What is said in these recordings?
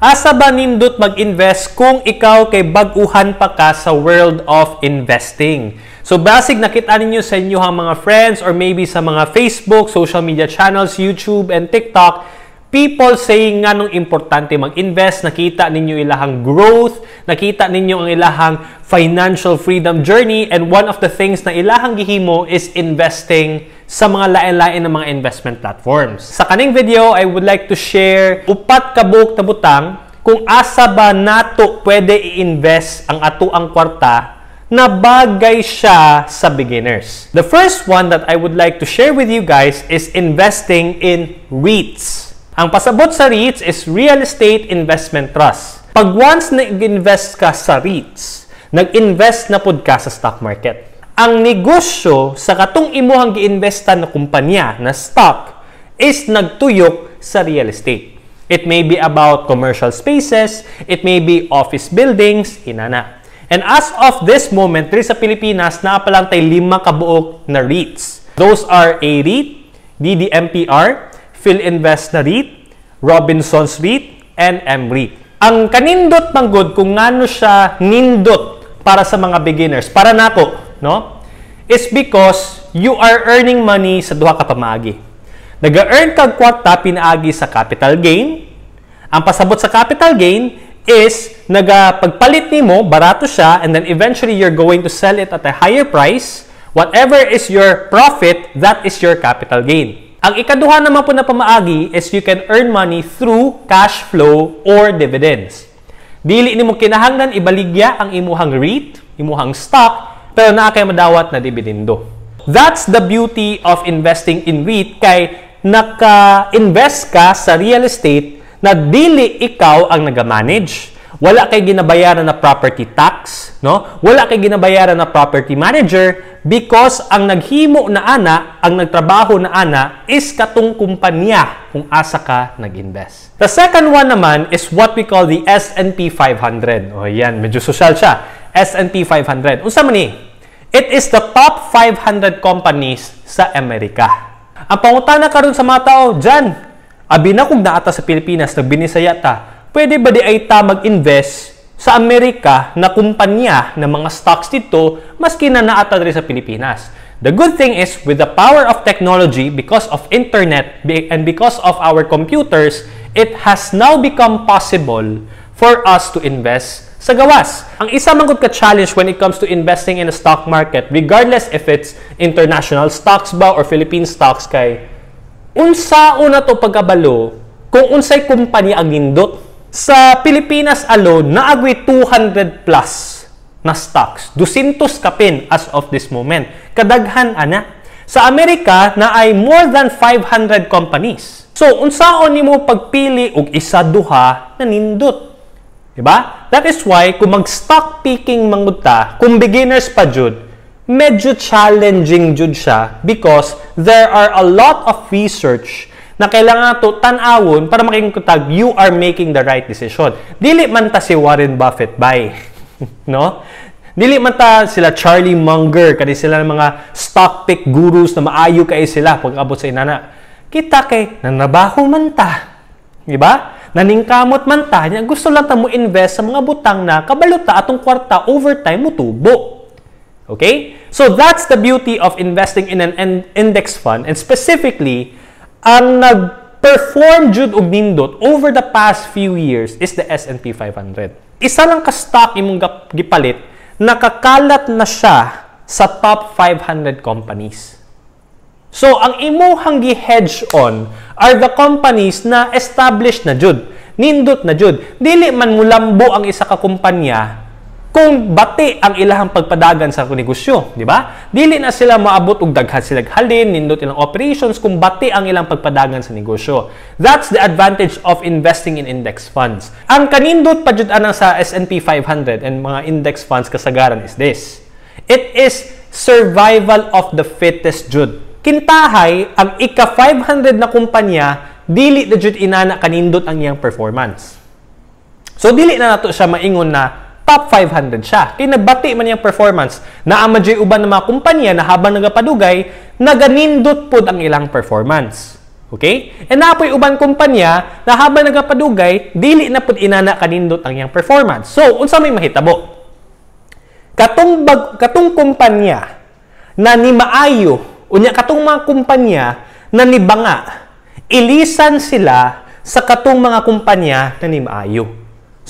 Asa ba nindot mag-invest kung ikaw kay baguhan pa ka sa world of investing? So basig nakita ninyo sa inyo mga friends or maybe sa mga Facebook, social media channels, YouTube, and TikTok, people saying nga nung importante mag-invest, nakita ninyo ilahang growth, nakita ninyo ang ilahang financial freedom journey, and one of the things na ilahang gihimo is investing sa mga lain-lain ng mga investment platforms. Sa kaning video, I would like to share upat ka buok na butang kung asa ba nato pwede i-invest ang ato ang kwarta na bagay siya sa beginners. The first one that I would like to share with you guys is investing in REITs. Ang pasabot sa REITs is Real Estate Investment Trust. Pag once nag-invest ka sa REITs, nag-invest na pod ka sa stock market ang negosyo sa katong imuhang giinvestan na kumpanya na stock is nagtuyok sa real estate. It may be about commercial spaces, it may be office buildings, inana. And as of this moment, diri sa Pilipinas, naa pa lang tay lima kabuok na REITs. Those are a REIT, DDMPR, PhilInvest na REIT, Robinsons REIT, and MREIT. Ang kanindot manggod kung ngano siya nindot para sa mga beginners, para nako, no? Is because you are earning money sa duha ka pamaagi. Nag-earn kag kwarta pinaagi sa capital gain. Ang pasabot sa capital gain is nagapagpalit nimo barato siya and then eventually you're going to sell it at a higher price. Whatever is your profit, that is your capital gain. Ang ikaduha naman po na pamaagi is you can earn money through cash flow or dividends. Dili nimo kinahanglan ibaligya ang imuhang REIT, imuhang stock pero naa kay madawat na dividendo. That's the beauty of investing in REIT kay naka-invest ka sa real estate na dili ikaw ang nag-manage. Wala kay ginabayaran na property tax, no? Wala kay ginabayaran na property manager because ang naghimo na ana, ang nagtrabaho na ana is katong kumpanya kung asa ka nag-invest. The second one naman is what we call the S&P 500. O yan, medyo social siya. S&P 500. Unsa man ni? It is the top 500 companies sa Amerika. Ang pangutana karon sa mga tao, dyan, abi na kung naata sa Pilipinas, nagbinisaya ta, pwede ba di ay ta mag-invest sa Amerika na kumpanya ng mga stocks dito maski na naata rin sa Pilipinas? The good thing is, with the power of technology, because of internet, and because of our computers, it has now become possible for us to invest sa gawas. Ang isa man ka challenge when it comes to investing in a stock market, regardless if it's international stocks ba or Philippine stocks kay unsa una to pagkabalo kung unsay kumpanya ang gindot sa Pilipinas alone naagwi 200 plus na stocks. 200 kapin as of this moment. Kadaghan ana. Sa Amerika na ay more than 500 companies. So unsaon nimo pagpili og isa duha na nindot? Diba? That is why, kung mag-stock picking manguta, kung beginners pa jud, medyo challenging jud siya because there are a lot of research na kailangan to tanawon para makikutag you are making the right decision. Dili man ta si Warren Buffett bay. no? Dili man ta sila Charlie Munger kani sila mga stock pick gurus na maayo kay sila pag abot sa inana. Kita kay nanabaho man ta. Di ba? naningkamot man ta, niya gusto lang ta mo invest sa mga butang na kabaluta atong kwarta over time mo tubo. Okay? So that's the beauty of investing in an index fund and specifically ang nag-perform jud og nindot over the past few years is the S&P 500. Isa lang ka stock imong gipalit nakakalat na siya sa top 500 companies. So, ang imuhang gi-hedge on are the companies na established na jud, nindot na jud. Dili man mulambo ang isa ka kumpanya kung bati ang ilahang pagpadagan sa negosyo, di ba? Dili na sila maabot og daghan sila halin, nindot ilang operations kung bati ang ilang pagpadagan sa negosyo. That's the advantage of investing in index funds. Ang kanindot pa jud anang sa S&P 500 and mga index funds kasagaran is this. It is survival of the fittest jud kintahay ang ika 500 na kumpanya dili na jud inana kanindot ang iyang performance. So dili na nato siya maingon na top 500 siya. Kay nagbati man iyang performance na ang uban ng mga kumpanya na habang nagapadugay naganindot pod ang ilang performance. Okay? And napoy uban kumpanya na habang nagapadugay, dili na pud inana kanindot ang iyang performance. So, unsa may mahitabo? Katong bag, katong kumpanya na ni maayo, unya katong mga kumpanya na ni banga, ilisan sila sa katong mga kumpanya na ni maayo.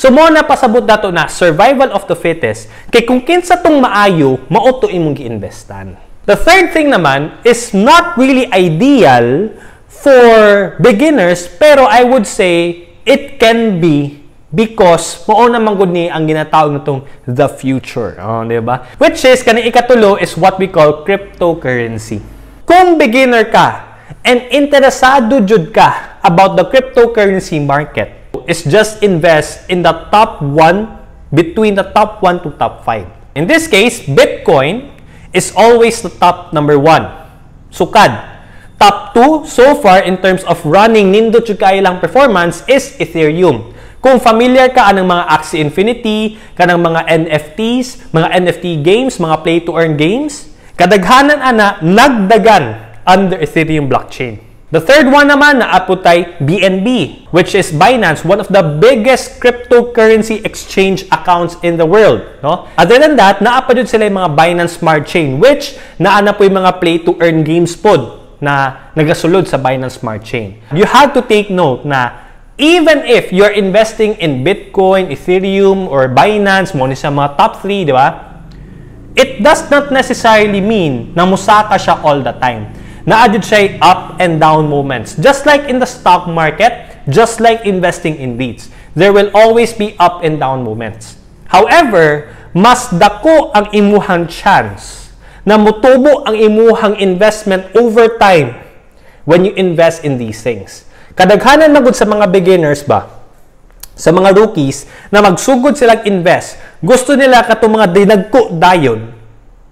So mo na pasabot dato na survival of the fittest kay kung kinsa tong maayo mao to imong giinvestan. The third thing naman is not really ideal for beginners pero I would say it can be because mao na gud ni ang ginatawag natong the future. Oh, di ba? Which is kani ikatulo is what we call cryptocurrency. Kung beginner ka and interesado jud ka about the cryptocurrency market, is just invest in the top 1 between the top 1 to top 5. In this case, Bitcoin is always the top number 1. Sukad. Top 2 so far in terms of running nindot kailang performance is Ethereum. Kung familiar ka anang mga Axie Infinity, kanang mga NFTs, mga NFT games, mga play to earn games, kadaghanan ana nagdagan under Ethereum blockchain. The third one naman na aputay BNB, which is Binance, one of the biggest cryptocurrency exchange accounts in the world. No? Other than that, naapa dyan sila yung mga Binance Smart Chain, which naana po yung mga play-to-earn games pod na nagasulod sa Binance Smart Chain. You have to take note na even if you're investing in Bitcoin, Ethereum, or Binance, mo sa mga top 3, di ba? It does not necessarily mean na musaka siya all the time naadid siya up and down moments. Just like in the stock market, just like investing in REITs, there will always be up and down moments. However, mas dako ang imuhang chance na mutubo ang imuhang investment over time when you invest in these things. Kadaghanan magud sa mga beginners ba, sa mga rookies na magsugod silang invest, gusto nila katong mga dinagko dayon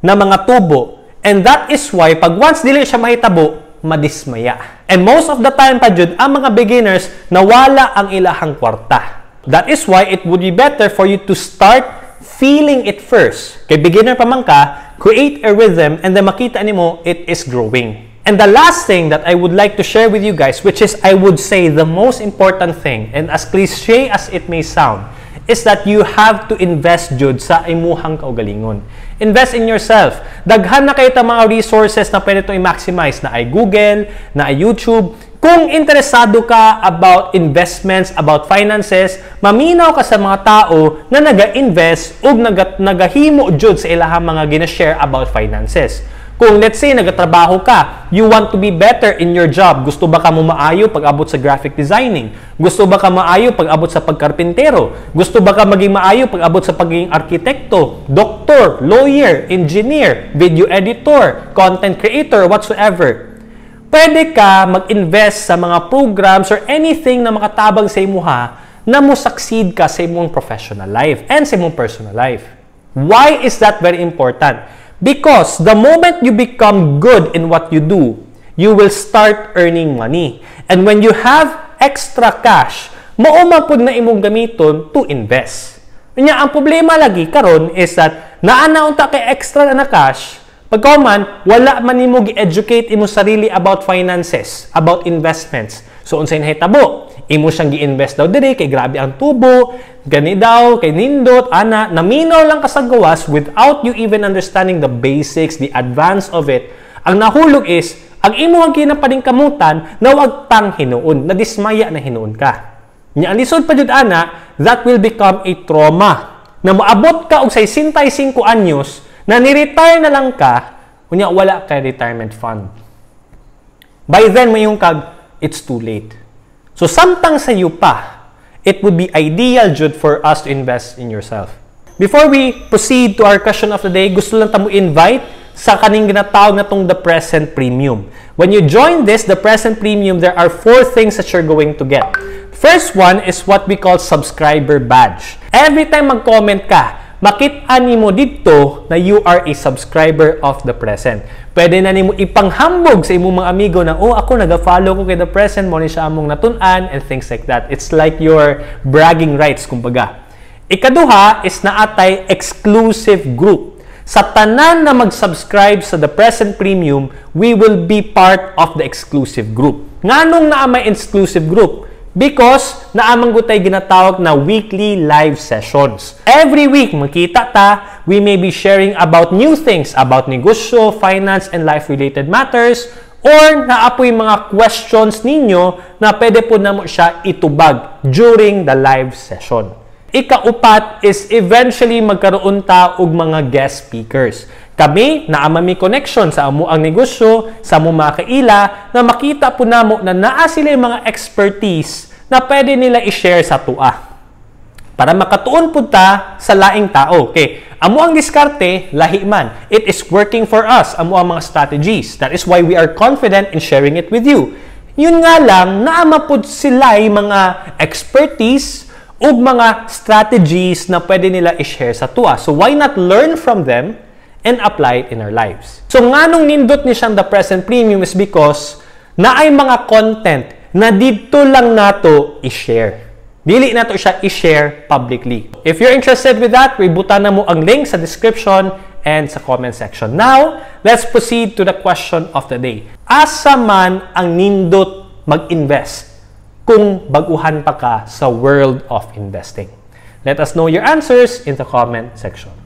na mga tubo And that is why, pag once dili siya mahitabo, madismaya. And most of the time pa jud ang mga beginners nawala ang ilahang kwarta. That is why it would be better for you to start feeling it first. Kay beginner pa man ka, create a rhythm and then makita nimo it is growing. And the last thing that I would like to share with you guys, which is I would say the most important thing, and as cliche as it may sound, is that you have to invest jud sa imuhang kaugalingon. Invest in yourself. Daghan na kayo mga resources na pwede itong i-maximize na ay Google, na ay YouTube. Kung interesado ka about investments, about finances, maminaw ka sa mga tao na naga-invest o nagahimo jud sa ilahang mga gina-share about finances. Kung let's say nagatrabaho ka, you want to be better in your job. Gusto ba ka mo maayo pag abot sa graphic designing? Gusto ba ka maayo pag abot sa pagkarpintero? Gusto ba ka maging maayo pag abot sa pagiging arkitekto, doktor, lawyer, engineer, video editor, content creator, whatsoever? Pwede ka mag-invest sa mga programs or anything na makatabang sa imuha na mo succeed ka sa imong professional life and sa imong personal life. Why is that very important? Because the moment you become good in what you do, you will start earning money. And when you have extra cash, mauma pud na imong gamiton to invest. Nya ang problema lagi karon is that naana unta kay extra na cash, pagkauman wala man nimo gi-educate imo sarili about finances, about investments. So unsay nahitabo? Imo siyang gi-invest daw diri kay grabe ang tubo, gani daw kay nindot ana naminaw lang ka sa gawas without you even understanding the basics, the advance of it. Ang nahulog is ang imo ang kinapading kamutan na wag tang hinuon, na dismaya na hinuon ka. Nya ang lisod pa jud ana, that will become a trauma na moabot ka og 65 anyos na ni-retire na lang ka, unya wala kay retirement fund. By then mayong kag it's too late. So samtang sa iyo pa, it would be ideal, Jude, for us to invest in yourself. Before we proceed to our question of the day, gusto lang tamo invite sa kaning ginatawag na tong the present premium. When you join this, the present premium, there are four things that you're going to get. First one is what we call subscriber badge. Every time mag-comment ka, makita nimo dito na you are a subscriber of the present. Pwede na nimo ipanghambog sa imong mga amigo na, oh, ako naga-follow ko kay the present, mo ni siya among natun-an, and things like that. It's like your bragging rights, kumbaga. Ikaduha is naatay exclusive group. Sa tanan na mag-subscribe sa The Present Premium, we will be part of the exclusive group. Nganong naa may exclusive group? Because naamang gutay ginatawag na weekly live sessions. Every week, makita ta, we may be sharing about new things about negosyo, finance, and life-related matters, or naapoy mga questions ninyo na pwede po na mo siya itubag during the live session. Ikaupat is eventually magkaroon ta og mga guest speakers. Kami na amami connection sa amo ang negosyo, sa amo mga kaila, na makita po namo na naa sila yung mga expertise na pwede nila i-share sa tua. Para makatuon po ta sa laing tao. Okay, amo ang diskarte, lahi man. It is working for us, amo ang mga strategies. That is why we are confident in sharing it with you. Yun nga lang, naama po sila yung mga expertise o mga strategies na pwede nila i-share sa tuwa. So why not learn from them and apply it in our lives? So nga nung nindot ni siyang the present premium is because na ay mga content na dito lang nato i-share. Dili nato siya i-share publicly. If you're interested with that, ributan na mo ang link sa description and sa comment section. Now, let's proceed to the question of the day. Asa man ang nindot mag-invest kung baguhan pa ka sa world of investing? Let us know your answers in the comment section.